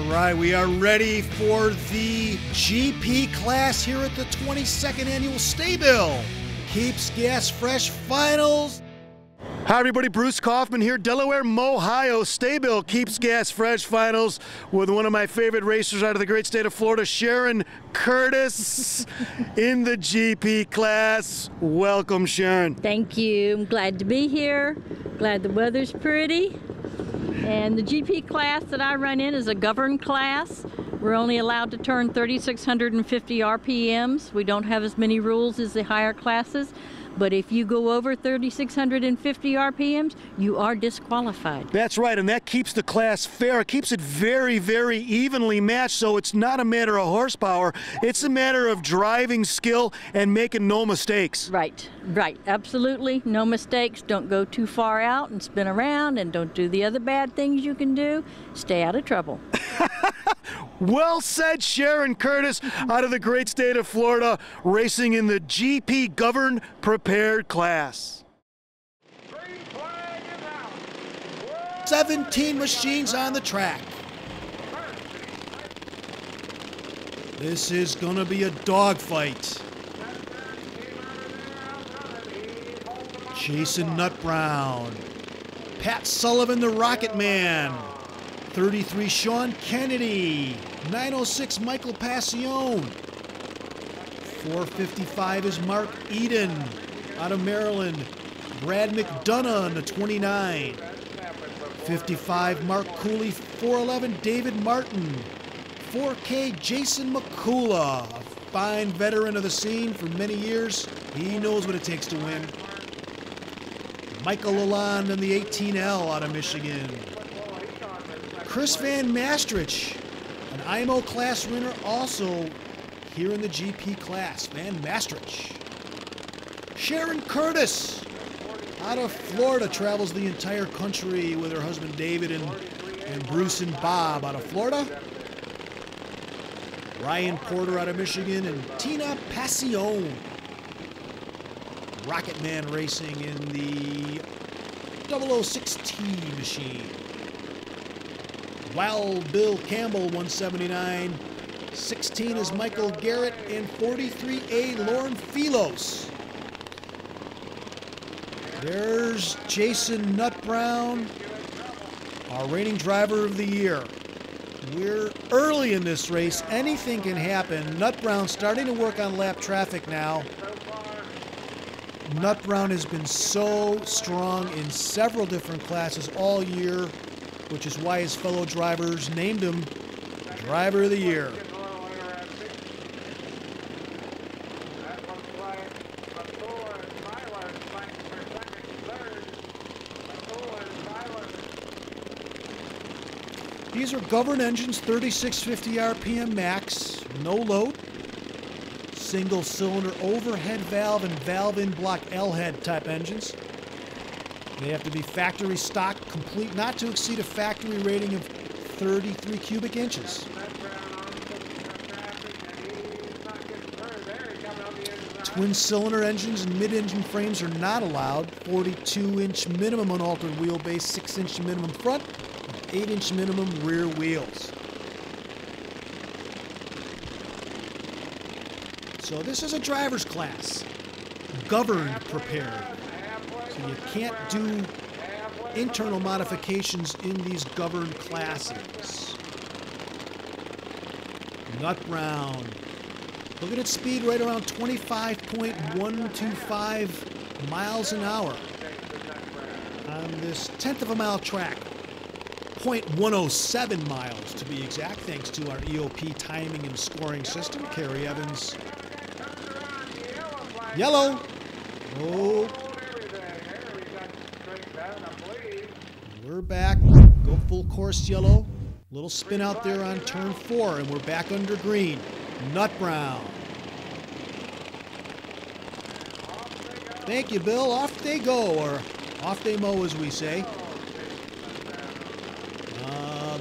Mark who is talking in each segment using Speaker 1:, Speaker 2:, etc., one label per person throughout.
Speaker 1: All right, we are ready for the GP class here at the 22nd annual Sta-Bil. Keeps Gas Fresh Finals. Hi, everybody. Bruce Kaufman here, Delaware, Mohio. Sta-Bil keeps gas fresh finals with one of my favorite racers out of the great state of Florida, Sharon Curtis, in the GP class. Welcome, Sharon.
Speaker 2: Thank you. I'm glad to be here. Glad the weather's pretty. And the GP class that I run in is a governed class. We're only allowed to turn 3,650 RPMs. We don't have as many rules as the higher classes. But if you go over 3,650 RPMs, you are disqualified.
Speaker 1: That's right, and that keeps the class fair. It keeps it very, very evenly matched, so it's not a matter of horsepower. It's a matter of driving skill and making no mistakes.
Speaker 2: Right, right, absolutely. No mistakes. Don't go too far out and spin around, and don't do the other bad things you can do. Stay out of trouble.
Speaker 1: well said, Sharon Curtis, out of the great state of Florida, racing in the GP Govern Prepared class. 17 machines on the track. This is to be a dogfight. Jason Nutbrown. Pat Sullivan, the Rocket Man. 33 Sean Kennedy. 906 Michael Passione. 455 is Mark Eden out of Maryland. Brad McDonough on the 29. 55 Mark Cooley. 411 David Martin. 4K Jason McCula, a fine veteran of the scene for many years. He knows what it takes to win. Michael Lalonde in the 18L out of Michigan. Chris Van Mastrich, an IMO class winner, also here in the GP class. Van Mastrich. Sharon Curtis, out of Florida, travels the entire country with her husband David and, and Bruce and Bob out of Florida. Ryan Porter out of Michigan and Tina Passione. Rocket Man Racing in the 006T machine. Wild Bill Campbell, 179. 16 is Michael Garrett, and 43A Lauren Philos. There's Jason Nutbrown, our reigning driver of the year. We're early in this race. Anything can happen. Nutbrown starting to work on lap traffic now. Nutbrown has been so strong in several different classes all year, which is why his fellow drivers named him Driver of the Year. These are governed engines, 3650 RPM max, no load, single cylinder overhead valve and valve in block L head type engines. They have to be factory stock, complete, not to exceed a factory rating of 33 cubic inches. Twin cylinder engines and mid engine frames are not allowed. 42 inch minimum unaltered wheelbase, 6 inch minimum front, 8 inch minimum rear wheels. So this is a driver's class, governed prepared. So you can't do internal modifications in these governed classes. Nutbrown. Look at its speed right around 25.125 miles an hour on this tenth of a mile track. 0.107 miles to be exact, thanks to our EOP timing and scoring system. Kerry Evans. Yellow. Oh. We're back. Go full course yellow. Little spin out there on turn four, and we're back under green. Nutbrown. Thank you, Bill. Off they go, or off they mow, as we say.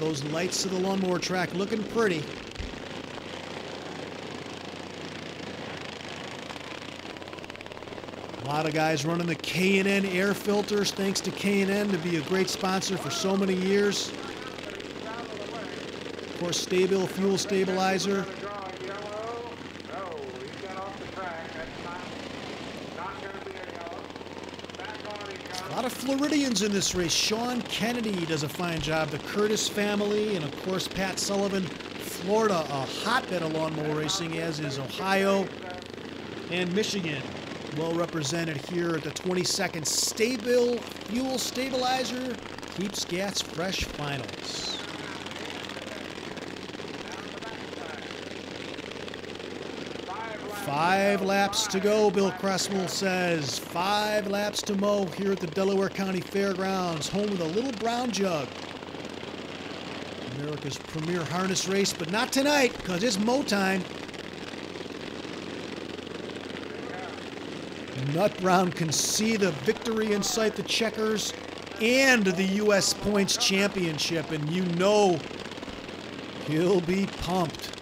Speaker 1: Those lights to the lawnmower track looking pretty. A lot of guys running the K&N air filters. Thanks to K&N to be a great sponsor for so many years. Of course, Sta-Bil fuel stabilizer. Lot of Floridians in this race. Sean Kennedy does a fine job. The Curtis family, and of course, Pat Sullivan. Florida, a hotbed of lawnmower racing, as is Ohio and Michigan. Well represented here at the 22nd Sta-Bil Fuel Stabilizer Keeps Gas Fresh Finals. Five laps to go, Bill Kressel says. Five laps to mow here at the Delaware County Fairgrounds, home of the Little Brown Jug. America's premier harness race, but not tonight, because it's mow time. Nutbrown can see the victory in sight, the checkers, and the U.S. Points Championship, and you know he'll be pumped.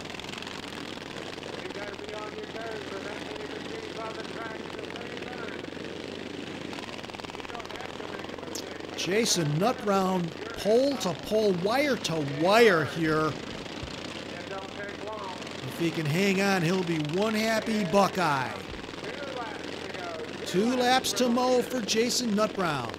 Speaker 1: Jason Nutbrown, pole to pole, wire to wire here. If he can hang on, he'll be one happy Buckeye. Two laps to mow for Jason Nutbrown.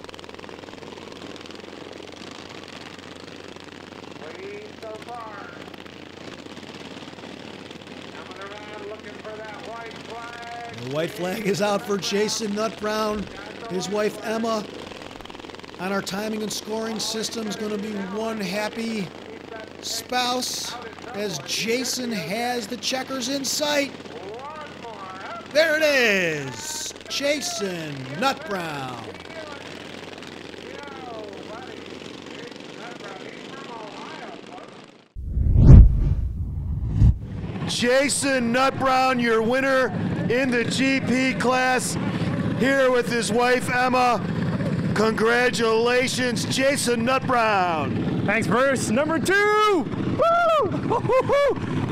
Speaker 1: The white flag is out for Jason Nutbrown. His wife Emma on our timing and scoring system is going to be one happy spouse as Jason has the checkers in sight. There it is, Jason Nutbrown. Jason Nutbrown, your winner in the GP class, here with his wife Emma. Congratulations, Jason Nutbrown.
Speaker 3: Thanks, Bruce. Number two. Woo!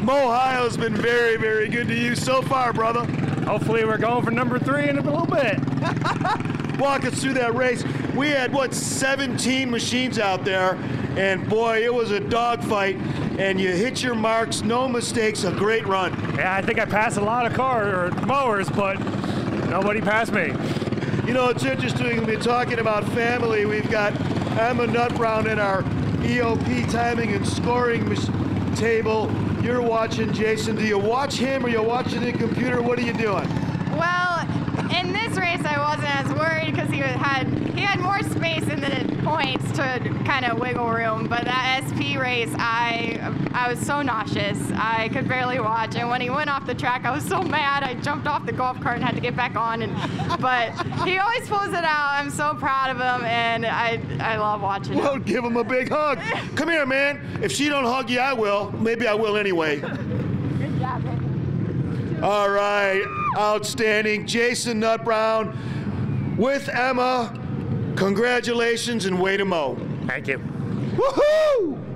Speaker 1: Mohio's been very, very good to you so far, brother.
Speaker 3: Hopefully, we're going for number three in a little bit.
Speaker 1: Walk us through that race. We had, what, 17 machines out there, and boy, it was a dogfight, and you hit your marks, no mistakes, a great run.
Speaker 3: Yeah, I think I passed a lot of cars or mowers, but nobody passed me.
Speaker 1: You know, it's interesting, we're talking about family. We've got Emma Nutbrown in our EOP timing and scoring table. You're watching Jason. Do you watch him or you watching the computer? What are you doing?
Speaker 4: Well, in this race, I wasn't as worried because he had he had more space in the points to kind of wiggle room. But that SP race, I I was so nauseous. I could barely watch. And when he went off the track, I was so mad. I jumped off the golf cart and had to get back on. And but he always pulls it out. I'm so proud of him, and I I love watching.
Speaker 1: Well,
Speaker 4: him.
Speaker 1: give him a big hug. Come here, man. If she don't hug you, I will. Maybe I will anyway.
Speaker 4: Good job, man.
Speaker 1: All right, outstanding. Jason Nutbrown with Emma. Congratulations and way to mow.
Speaker 3: Thank you.
Speaker 1: Woohoo!